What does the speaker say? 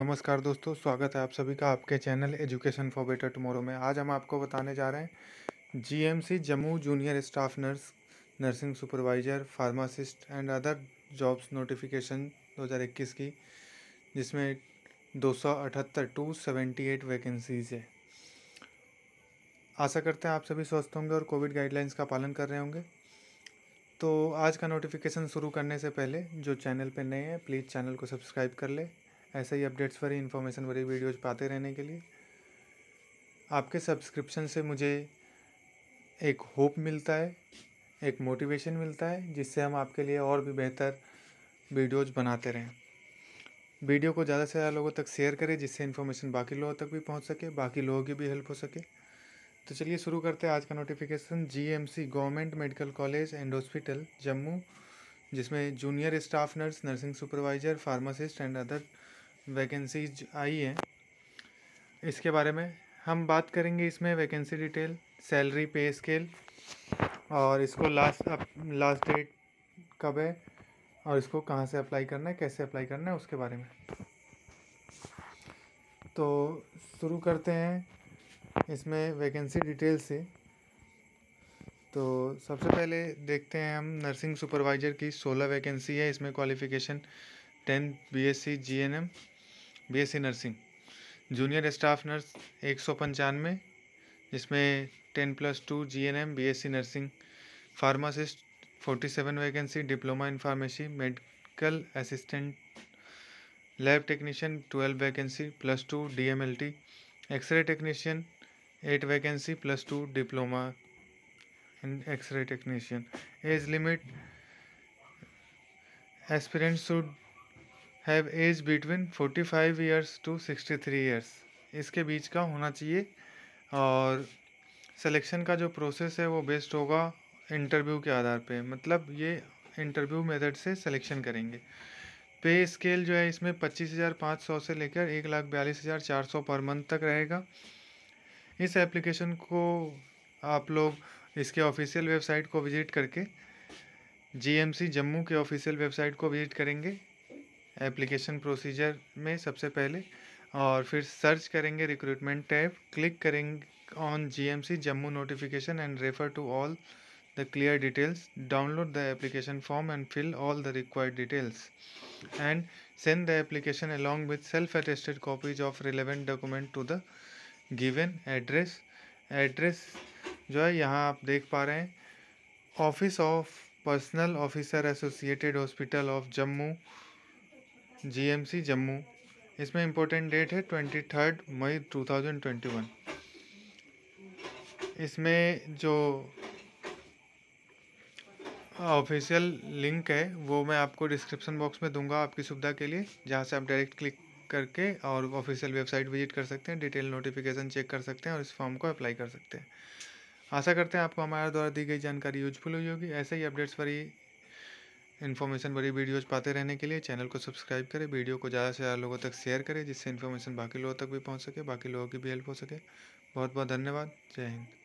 नमस्कार दोस्तों, स्वागत है आप सभी का आपके channel Education for Better Tomorrow में। आज हम आपको बताने जा रहे हैं GMC Jammu junior staff nurse, nursing supervisor, pharmacist and other jobs notification 2021 की, जिसमें दो सौ अठहत्तर टू सेवेंटी एट वैकेंसीज है। आशा करते हैं आप सभी स्वस्थ होंगे और कोविड गाइडलाइंस का पालन कर रहे होंगे। तो आज का नोटिफिकेशन शुरू करने से पहले, जो चैनल पर नए हैं प्लीज़ चैनल को सब्सक्राइब कर ले। ऐसे ही अपडेट्स भरी इन्फॉर्मेशन भरी वीडियोज़ पाते रहने के लिए। आपके सब्सक्रिप्शन से मुझे एक होप मिलता है, एक मोटिवेशन मिलता है, जिससे हम आपके लिए और भी बेहतर वीडियोज़ बनाते रहें। वीडियो को ज़्यादा से ज़्यादा लोगों तक शेयर करें, जिससे इन्फॉर्मेशन बाकी लोगों तक भी पहुँच सके, बाकी लोगों की भी हेल्प हो सके। तो चलिए शुरू करते हैं आज का notification GMC government medical college and hospital Jammu जिसमें junior staff nurse nursing supervisor pharmacist and other vacancies आई है। इसके बारे में हम बात करेंगे इसमें vacancy detail salary pay scale और इसको लास्ट अप लास्ट डेट कब है और इसको कहाँ से अप्लाई करना है, कैसे अप्लाई करना है, उसके बारे में। तो शुरू करते हैं इसमें वैकेंसी डिटेल से। तो सबसे पहले देखते हैं हम नर्सिंग सुपरवाइज़र की सोलह वैकेंसी है। इसमें qualification tenth B S C G N M BSc nursing. Junior staff nurse एक सौ पंचानवे, जिसमें ten plus two G N M B S C nursing, pharmacist, forty seven vacancy, diploma in pharmacy, medical assistant, lab technician twelve vacancy plus two D M L T X-ray technician eight vacancy plus two diploma in X-ray technician. Age limit aspirant should have age between forty five years to sixty three years इसके बीच का होना चाहिए और selection का जो process है वो बेस्ड होगा इंटरव्यू के आधार पे। मतलब ये इंटरव्यू मेथड से सिलेक्शन करेंगे। पे स्केल जो है इसमें पच्चीस हज़ार पाँच सौ से लेकर एक लाख बयालीस हज़ार चार सौ पर मंथ तक रहेगा। इस एप्लीकेशन को आप लोग इसके ऑफिशियल वेबसाइट को विज़िट करके जीएमसी जम्मू के ऑफिशियल वेबसाइट को विज़िट करेंगे। एप्लीकेशन प्रोसीजर में सबसे पहले और फिर सर्च करेंगे रिक्रूटमेंट टैब, क्लिक करेंगे on GMC Jammu notification and refer to all the clear details download the application form and fill all the required details and send the application along with self attested copies of relevant document to the given address address जो है, यहाँ आप देख पा रहे हैं। Office of personal officer associated hospital of Jammu GMC Jammu इसमें important date है twenty third May two thousand twenty one इसमें जो ऑफिशियल लिंक है, वो मैं आपको डिस्क्रिप्शन बॉक्स में दूँगा आपकी सुविधा के लिए, जहाँ से आप डायरेक्ट क्लिक करके और ऑफिशियल वेबसाइट विज़िट कर सकते हैं डिटेल नोटिफिकेशन चेक कर सकते हैं और इस फॉर्म को अप्लाई कर सकते हैं। आशा करते हैं आपको हमारे द्वारा दी गई जानकारी यूजफुल हुई होगी। ऐसे ही अपडेट्स पर ही इन्फॉर्मेशन भरी वीडियोज़ पाते रहने के लिए चैनल को सब्सक्राइब करें, वीडियो को ज़्यादा से ज़्यादा लोगों तक शेयर करें, जिससे इन्फॉर्मेशन बाकी लोगों तक भी पहुँच सके, बाकी लोगों की भी हेल्प हो सके। बहुत बहुत धन्यवाद। जय हिंद।